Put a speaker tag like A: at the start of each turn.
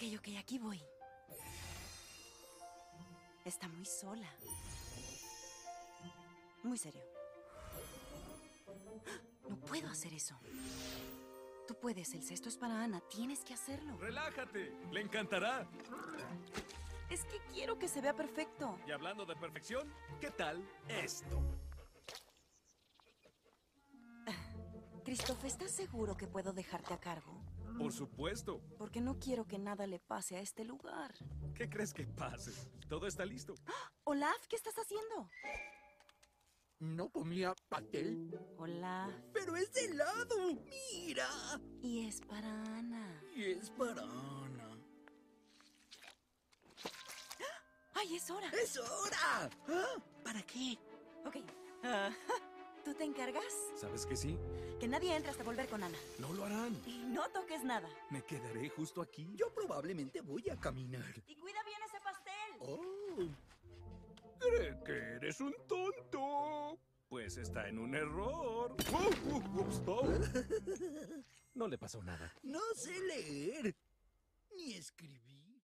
A: Ok, ok, aquí voy. Está muy sola. Muy serio. No puedo hacer eso. Tú puedes, el cesto es para Ana. Tienes que hacerlo.
B: ¡Relájate! ¡Le encantará!
A: Es que quiero que se vea perfecto.
B: Y hablando de perfección, ¿qué tal esto?
A: Christoph, ¿estás seguro que puedo dejarte a cargo?
B: Por supuesto.
A: Porque no quiero que nada le pase a este lugar.
B: ¿Qué crees que pase? Todo está listo.
A: Olaf, ¿qué estás haciendo?
C: ¿No comía pastel?
A: Olaf.
C: ¡Pero es de helado! ¡Mira!
A: Y es para Ana.
C: Y es para Ana.
A: ¡Ay, es hora!
C: ¡Es hora! ¿Ah? ¿Para qué?
A: Ok. Ah, ¿Tú te encargas?
B: ¿Sabes que sí?
A: Que nadie entre hasta volver con Ana.
B: No lo harán.
A: Y no toques nada.
B: Me quedaré justo aquí.
C: Yo probablemente voy a caminar.
A: Y cuida bien ese pastel.
C: Oh,
B: Cree que eres un tonto. Pues está en un error. ¡Uh, uh, ups, oh! No le pasó nada.
C: no sé leer. Ni escribir.